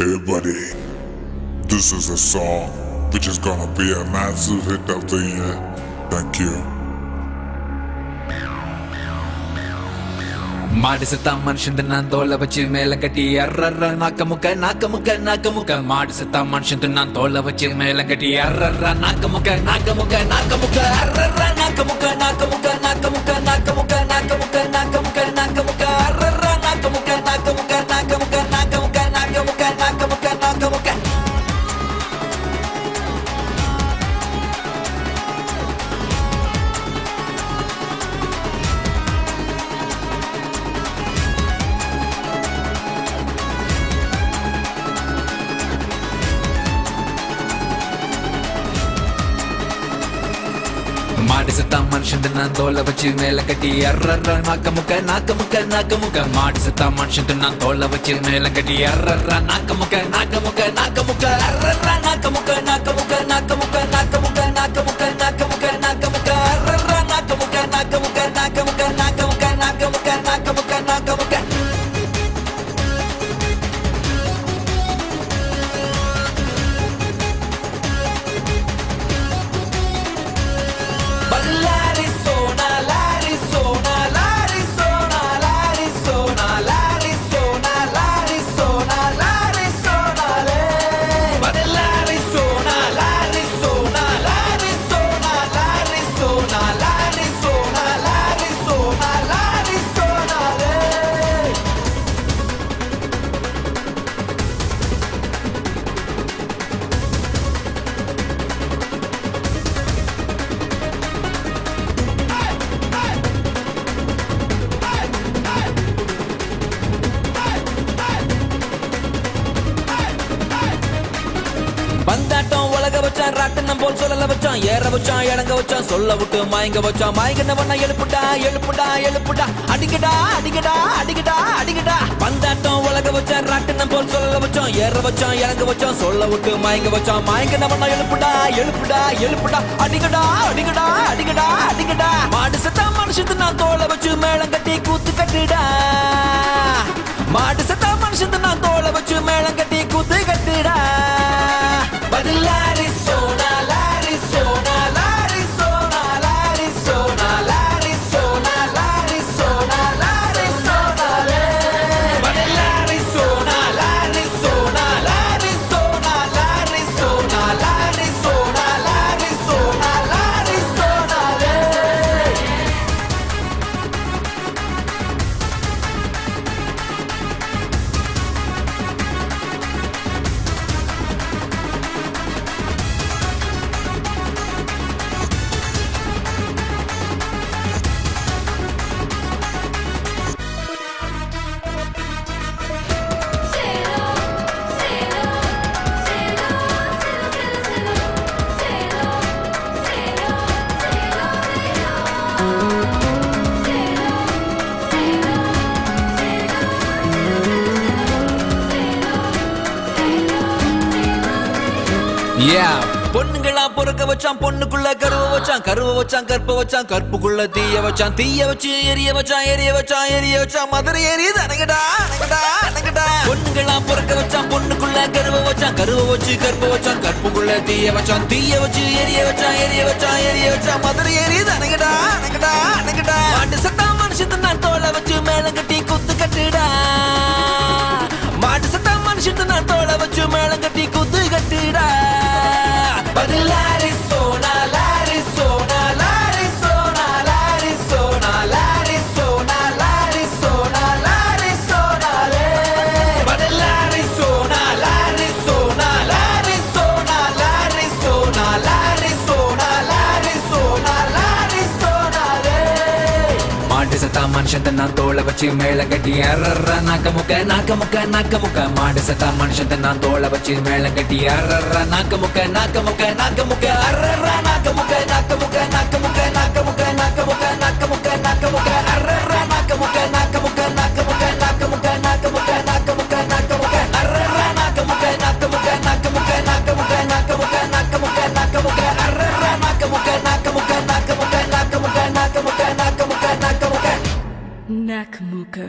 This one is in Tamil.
Hey buddy, this is a song which is gonna be a massive hit of the year. Thank you. மாடு செத்தா மனுஷன் தின்னான் தோலை வச்சு மேல கட்டி அர்ற நாக்க முக்க நாக்க முக்க நாக்க முக்க மாடு செத்தா மனுஷன் தின்னான் தோலை வச்சு மேல கட்டி அர்ற நாக்க முக்க நாக்க முக்க நாக்க முக்க அர்ற நாக்க முக்க நாக்க முக்க நாக்க முக்க நாக்க முக்க மாடு செத்தா மனுஷன் தின்னான் தோலை வச்சு மேல கட்டி அர்ரர்ர நாக்க முக்க நாக்க முக்க நாக்க முக்க மாடு செத்தா மனுஷன் தின்னான் தோலை வச்சு மேல கட்டி அர்ரர்ர நாக்க முக்க நாக்க முக்க நாக்க முக்க அர்ரர்ர நாக்க முக்க நாக்க முக்க நாக்க முக்க நாக்க முக்க நாக்க ராட்டனம் வச்சான் ஏற வச்சான் இறங்க வச்சான் சொல்ல விட்டு மயங்க வச்சான். மயங்கின பண்ண எழுப்புடா எழுப்புடா எழுப்புடா. அடிக்கடா அடிக்கடா அடிக்கடா அடிக்கடா. பந்தாட்டம் உலக வச்சான் ராட்டனம் போல் சொல்ல வச்சான். ஏற வச்சான் இறங்க வச்சான் சொல்ல விட்டு மயங்க வச்சான். மயங்கின பண்ண எழுப்புடா எழுப்புடா எழுப்புடா. அடிக்கடா அடிக்கடா அடிக்கடா அடிக்கடா. மாடு செத்தா மனுஷத்து நான் தோலை வச்சு மேளம் கட்டி கூத்து கட்டுடா. மாடு செத்தா மனுஷத்து நான் தோலை வச்சு மேளம் கட்டி கூத்து கட்டுடா. பொண்ணுங்களா பொறுக்க வச்சான் பொண்ணுக்குள்ள கருவ வச்சான் கருவ வச்சான் கற்ப வச்சான் கற்புக்குள்ள தீய வச்சான் தீய வச்சு எரிய வச்சான் எரிய வச்சான் எரிய வச்சான் மதுரை எரியுது அணங்கடா அணங்கடா அணங்கடா. பொண்ணுங்களா பொறுக்க வச்சான் பொண்ணுக்குள்ள கருவ வச்சான் கருவ வச்சு கற்ப வச்சான் கற்புக்குள்ள தீய வச்சான் தீய வச்சு எரிய வச்சான் எரிய வச்சான் எரிய வச்சான் மதுரை எரியுது அணங்கடா அணங்கடா அணங்கடா. மாட்டு சத்தா மனுஷத்து நான் தோலை வச்சு மேல கட்டி குத்து கட்டுடா. மாட்டு சத்தா மனுஷத்து நான் தோலை சத்தா மனுஷன் நான் தோலை வச்சு மேல கட்டி அர்ரர்ர நாக்க முக்க நாக்க முக்க நாக்க முக்க மாடு சத்தா மனுஷன் நான் தோலை வச்சு மேல கட்டி அர்ரர்ர நாக்க முக்க நாக்க முக்க நாக்க முக்க அர்ரர்ர நாக்க முக்க நாக்க முக்க நாக்க முக்க நாக்க முக்க நாக்க முக்க முக்க